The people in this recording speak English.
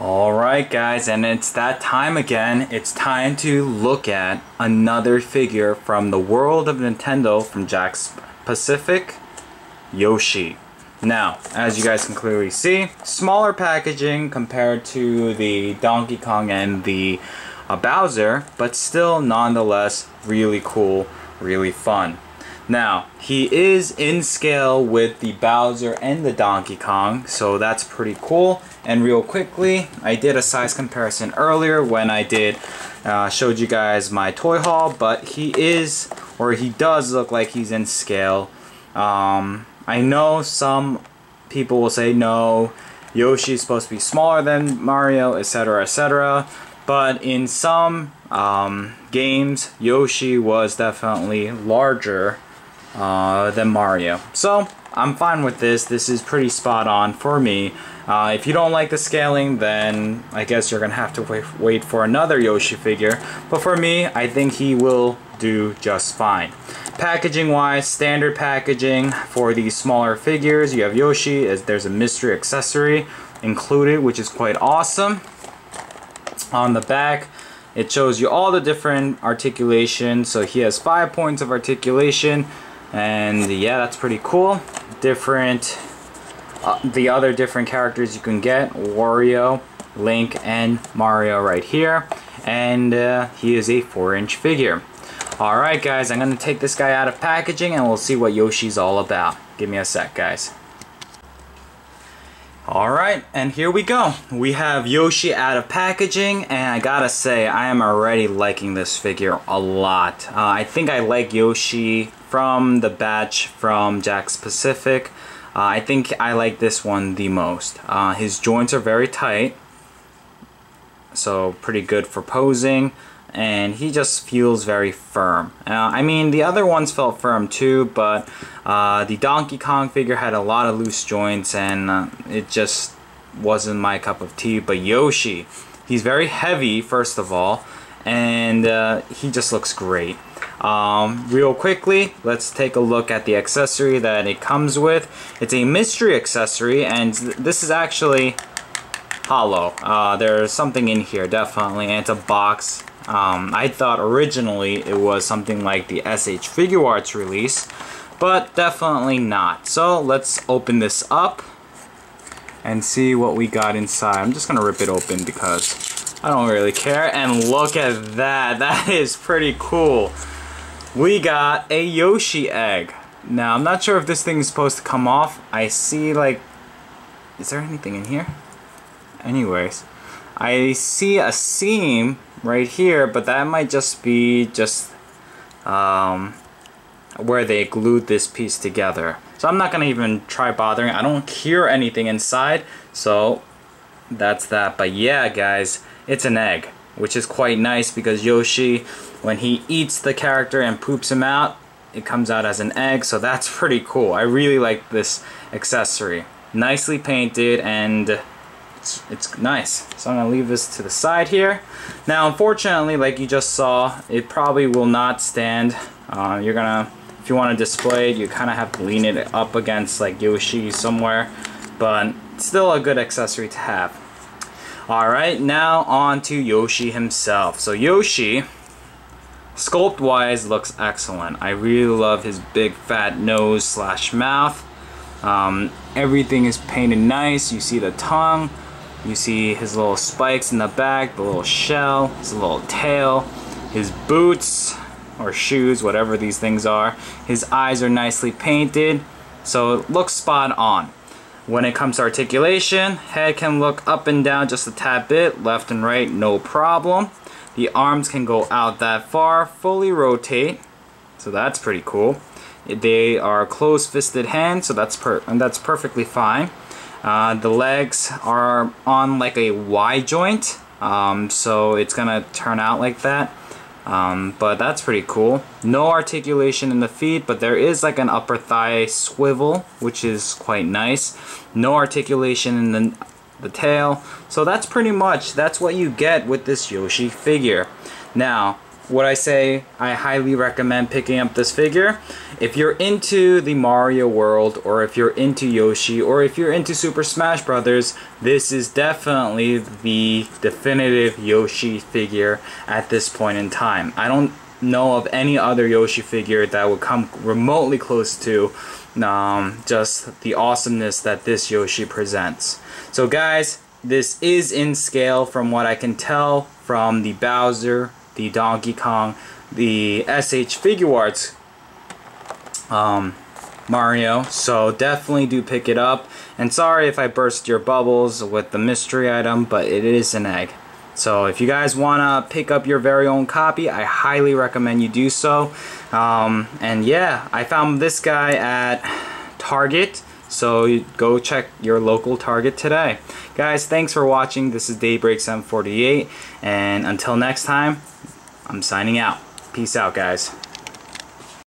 Alright guys, and it's that time again. It's time to look at another figure from the world of Nintendo from Jakks Pacific, Yoshi. Now, as you guys can clearly see, smaller packaging compared to the Donkey Kong and the uh, Bowser, but still nonetheless really cool, really fun. Now, he is in scale with the Bowser and the Donkey Kong, so that's pretty cool. And real quickly, I did a size comparison earlier when I did uh, showed you guys my toy haul, but he is, or he does look like he's in scale. Um, I know some people will say no, Yoshi's supposed to be smaller than Mario, etc., etc. But in some um, games, Yoshi was definitely larger uh, than Mario. So I'm fine with this. This is pretty spot on for me. Uh, if you don't like the scaling, then I guess you're going to have to wait, for another Yoshi figure. But for me, I think he will do just fine. Packaging wise, standard packaging for these smaller figures. You have Yoshi, as there's a mystery accessory included, which is quite awesome. On the back, it shows you all the different articulations. So he has five points of articulation and yeah that's pretty cool. Different uh, the other different characters you can get Wario Link and Mario right here. And uh, he is a 4 inch figure alright guys I'm gonna take this guy out of packaging and we'll see what Yoshi's all about. Give me a sec guys Alright, and here we go. We have Yoshi out of packaging, and I gotta say, I am already liking this figure a lot. Uh, I think I like Yoshi from the batch from Jakks Pacific. Uh, I think I like this one the most. Uh, his joints are very tight, so pretty good for posing, and he just feels very firm. Uh, I mean, the other ones felt firm too, but uh, the Donkey Kong figure had a lot of loose joints, and uh, it just wasn't my cup of tea. But Yoshi, he's very heavy, first of all, and uh, he just looks great. Um, real quickly, let's take a look at the accessory that it comes with. It's a mystery accessory, and this is actually hollow. Uh, there's something in here, definitely, and it's a box. Um, I thought originally it was something like the SH Figuarts release, but definitely not. So let's open this up and see what we got inside. I'm just gonna rip it open because I don't really care. And look at that, that is pretty cool we got a Yoshi egg. Now, I'm not sure if this thing is supposed to come off. I see, like... Is there anything in here? Anyways. I see a seam right here, but that might just be just... Um, where they glued this piece together. So I'm not to even try bothering. I don't hear anything inside, so that's that. But yeah, guys, it's an egg, which is quite nice because Yoshi when he eats the character and poops him out, it comes out as an egg, so that's pretty cool. I really like this accessory. Nicely painted and it's, it's nice. So I'm going to leave this to the side here. Now, unfortunately, like you just saw, it probably will not stand. Uh, you're going to, if you want to display it, you kind of have to lean it up against like Yoshi somewhere. But still a good accessory to have. Alright, now on to Yoshi himself. So Yoshi Sculpt wise looks excellent. I really love his big fat nose slash mouth. Um, everything is painted nice. You see the tongue. You see his little spikes in the back, the little shell, his little tail, his boots or shoes, whatever these things are. His eyes are nicely painted, so it looks spot on. When it comes to articulation, head can look up and down just a tad bit, left and right, no problem. The arms can go out that far, fully rotate, so that's pretty cool. They are closed-fisted hands, so that's per and that's perfectly fine. Uh, the legs are on like a Y joint, um, so it's gonna turn out like that. Um, but that's pretty cool. No articulation in the feet, but there is like an upper thigh swivel, which is quite nice. No articulation in the the tail. So that's pretty much, that's what you get with this Yoshi figure. Now, what I say, I highly recommend picking up this figure. If you're into the Mario world, or if you're into Yoshi, or if you're into Super Smash Brothers, this is definitely the definitive Yoshi figure at this point in time. I don't know of any other Yoshi figure that would come remotely close to um, just the awesomeness that this Yoshi presents. So guys, this is in scale from what I can tell from the Bowser, the Donkey Kong, the SH Figuarts um, Mario. So definitely do pick it up. And sorry if I burst your bubbles with the mystery item, but it is an egg. So if you guys want to pick up your very own copy, I highly recommend you do so. Um, and yeah, I found this guy at Target. So go check your local Target today. Guys, thanks for watching. This is Daybreak748. And until next time, I'm signing out. Peace out, guys.